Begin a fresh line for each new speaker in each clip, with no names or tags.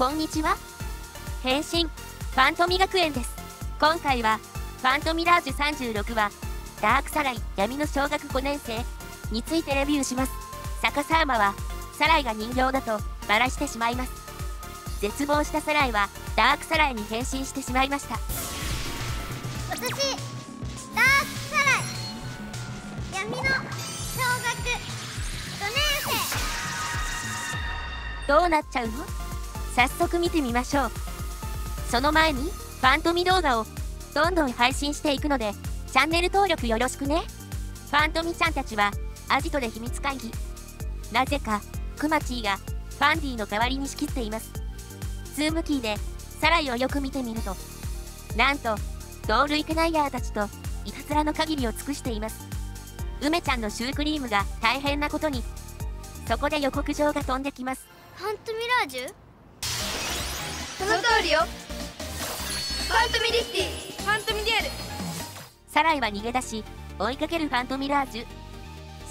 こんにちは。変身、ファントミ学園です。今回は、ファントミラージュ36話、ダークサライ闇の小学5年生についてレビューします。逆さ馬は、サライが人形だとバラしてしまいます。絶望したサライは、ダークサライに変身してしまいました。
私、ダークサライ闇の小学5年
生どうなっちゃうの早速見てみましょう。その前に、ファントミ動画をどんどん配信していくので、チャンネル登録よろしくね。ファントミちゃんたちは、アジトで秘密会議。なぜか、くまちぃが、ファンディの代わりに仕切っています。ズームキーで、サライをよく見てみると、なんと、ドールイケナイヤーたちと、いたずらの限りを尽くしています。梅ちゃんのシュークリームが大変なことに、そこで予告状が飛んできます。
ファントミラージュ？
の通りよ。ファントミリッティ。ファントミディアル。
サライは逃げ出し追いかけるファントミラージュ。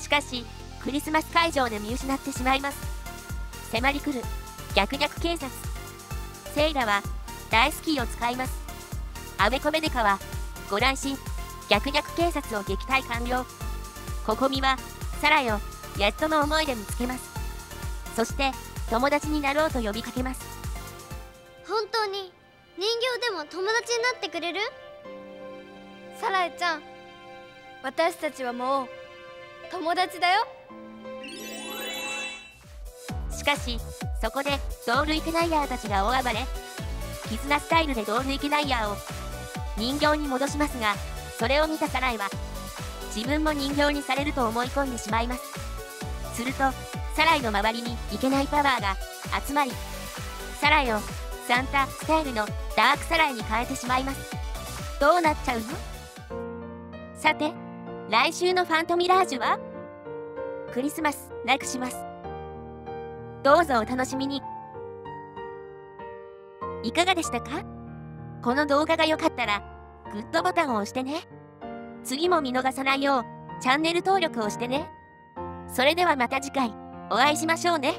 しかしクリスマス会場で見失ってしまいます。迫り来る逆逆警察。セイラは大スキーを使います。アベコメデカはご乱心。逆逆警察を撃退完了。ココミはサライをやっとの思いで見つけます。そして友達になろうと呼びかけます
本当に？人形でも友達になってくれる？
サラエちゃん。私たちはもう友達だよ。
しかしそこでドールイケナイヤーたちが大暴れ。絆スタイルでドールイケナイヤーを。人形に戻しますがそれを見たサライは自分も人形にされると思い込んでしまいます。するとサライの周りにいけないパワーが集まりサライをサンタスタイルのダークサライに変えてしまいます。どうなっちゃうの？さて、来週のファントミラージュは？クリスマスなくします。どうぞお楽しみに。いかがでしたか？この動画が良かったら、グッドボタンを押してね。次も見逃さないよう、チャンネル登録をしてね。それではまた次回、お会いしましょうね。